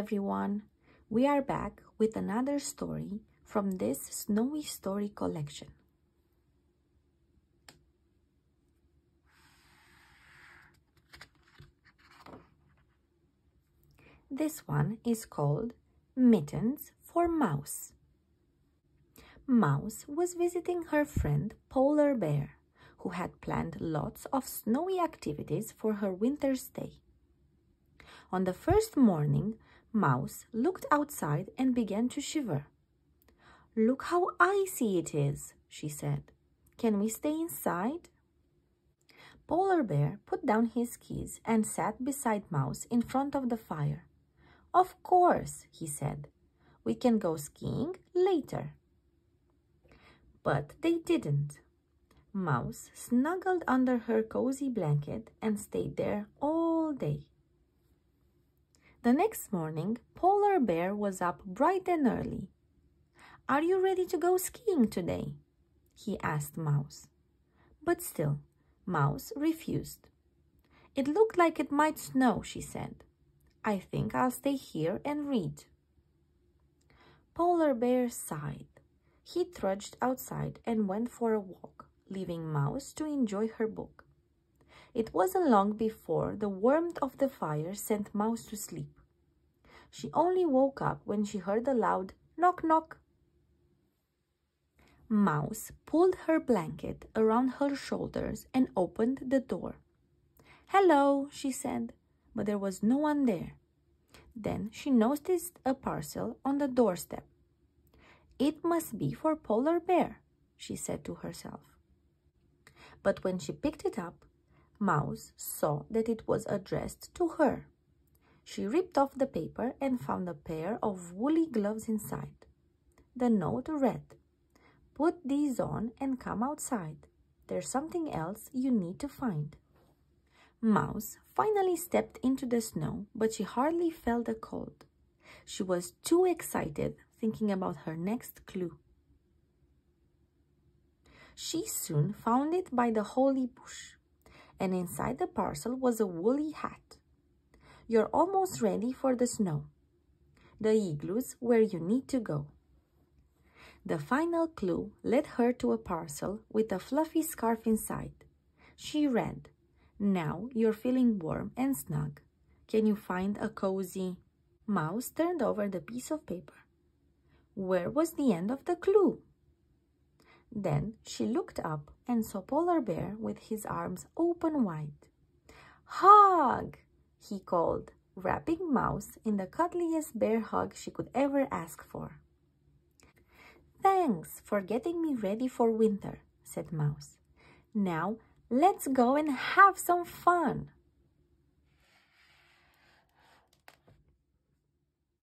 everyone! We are back with another story from this Snowy Story collection. This one is called Mittens for Mouse. Mouse was visiting her friend Polar Bear, who had planned lots of snowy activities for her winter stay. On the first morning, Mouse looked outside and began to shiver. Look how icy it is, she said. Can we stay inside? Polar Bear put down his skis and sat beside Mouse in front of the fire. Of course, he said. We can go skiing later. But they didn't. Mouse snuggled under her cozy blanket and stayed there all day. The next morning, Polar Bear was up bright and early. Are you ready to go skiing today? he asked Mouse. But still, Mouse refused. It looked like it might snow, she said. I think I'll stay here and read. Polar Bear sighed. He trudged outside and went for a walk, leaving Mouse to enjoy her book. It wasn't long before the warmth of the fire sent Mouse to sleep. She only woke up when she heard a loud knock knock. Mouse pulled her blanket around her shoulders and opened the door. Hello, she said, but there was no one there. Then she noticed a parcel on the doorstep. It must be for Polar Bear, she said to herself. But when she picked it up, Mouse saw that it was addressed to her. She ripped off the paper and found a pair of woolly gloves inside. The note read, Put these on and come outside. There's something else you need to find. Mouse finally stepped into the snow, but she hardly felt the cold. She was too excited thinking about her next clue. She soon found it by the holly bush, and inside the parcel was a woolly hat. You're almost ready for the snow. The igloo's where you need to go. The final clue led her to a parcel with a fluffy scarf inside. She read, Now you're feeling warm and snug. Can you find a cozy? Mouse turned over the piece of paper. Where was the end of the clue? Then she looked up and saw Polar Bear with his arms open wide. Hug! he called, wrapping Mouse in the cuddliest bear hug she could ever ask for. Thanks for getting me ready for winter, said Mouse. Now let's go and have some fun.